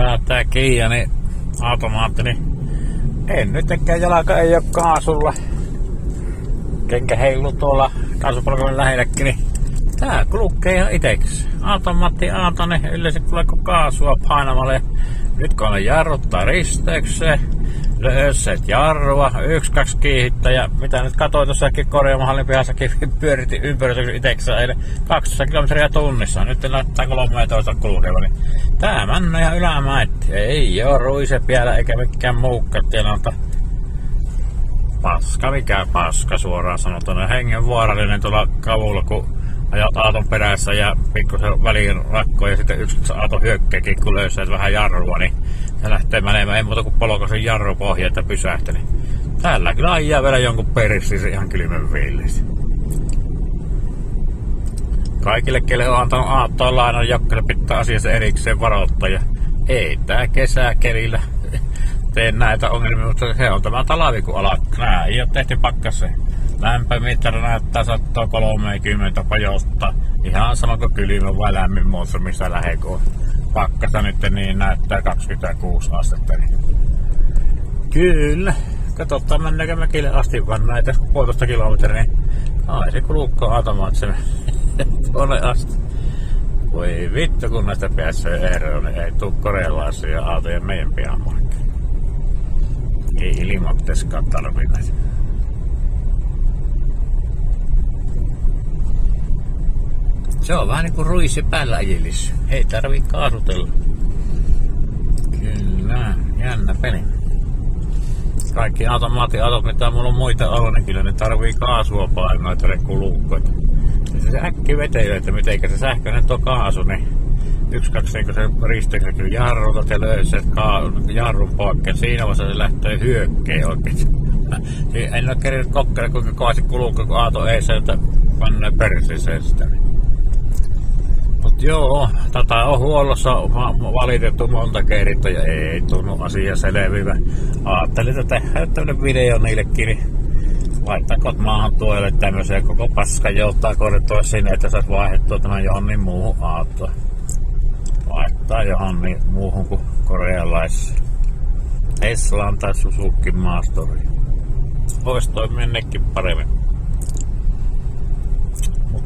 hyvä tää Kia, niin automaatti, niin en nytkään jalka ei ole kaasulla. Kenkä heilu tuolla kaasupalvelun lähelläkin, niin tää kulkee ihan iteks. Automaatti Aatonen yleensä tulee kaasua painamalle. Nyt kun on jarruttaa risteykseen, löysset jarrua, yksi, kaksi kiihittäjä, mitä nyt katsoin tuossakin korjaamahallin pihassakin pyöritti ympäristöksi itseksä, eli 12 kilometriä tunnissa, nyt näyttää 13 kulkeva, niin tää mennä ja ylämäitti, ei oo ruise vielä eikä mikään muukka tiedä, paska, mikä paska suoraan sanottuna, hengen vuorallinen tuolla kavulla, kun ajat aaton perässä ja pikkusen väliin rakko ja sitten yksi aato hyökkäkin, kun löysää vähän jarrua, niin se lähtee menemään, ei muuta kuin polkoisen jarrupohja, että pysähteli. Tällä kyllä ajaa vielä jonkun perissi ihan kylmän villis. Kaikille, kelle on antanut aattoa lainan, jokkelle pitää asiassa erikseen varoittaa. Ja ei tää kesäkelillä tee näitä ongelmia, mutta se on tämä talavi, kun alkaa. Nää ei ole tehty pakkaseen lämpömittari näyttää sattua 30 pajosta. Ihan sama kuin kylmä vai lämmin muussa, missä lähekö pakkasta nyt niin näyttää 26 astetta. Niin. Kyllä. Katsotaan mennäänkö mäkille asti vaan näitä puolitoista kilometriä, niin ai se kulukko automaattisen tuonne asti. Voi vittu, kun näistä pääsee eroon, niin ei tuu korealaisia autoja meidän pian Ei ilmoitteskaan tarvitse näitä. Se on vähän niinku ruisi päällä ajelis. Ei tarvii kaasutella. Kyllä, jännä peli. Kaikki automaattiautot, mitä mulla on muita ollut, niin kyllä ne tarvii kaasua painoita rekkulukkoita. Ja se äkki vetelee, että miten se sähköinen tuo kaasu, niin yksi, kaksi, niin se risteeksi kyllä jarrutat ja löyset jarrun poikki. Siinä vaiheessa se lähtee hyökkeen oikein. En ole kerännyt kokkeilla, kuinka kovasti kuluu, kun aato ei se, että panne persiiseen sitä. Niin. Joo, tätä on huollossa valitettu monta kertaa ja ei tunnu asia selvivä. Ajattelin, että tehdään tämmönen video niillekin, niin laittakoot maahan tuolle tämmöisen koko paska joutaa korjattua sinne, että saisi vaihdettua tämän johonkin muuhun aattoon. Laittaa johonkin muuhun kuin korealaisessa. Teslaan tai Suzuki Maastoriin. Voisi toimia nekin paremmin.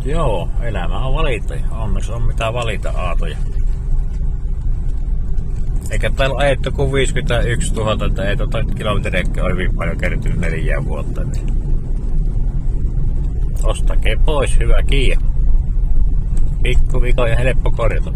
Joo, elämä on valinta. Onneksi on mitä valita aatoja. Eikä täällä ajettu kuin 51 000, että ei tota kilometriäkään ole hyvin paljon kertynyt neljää vuotta. Niin. Ostakee pois, hyvä kiia. Pikku vika ja helppo korjata.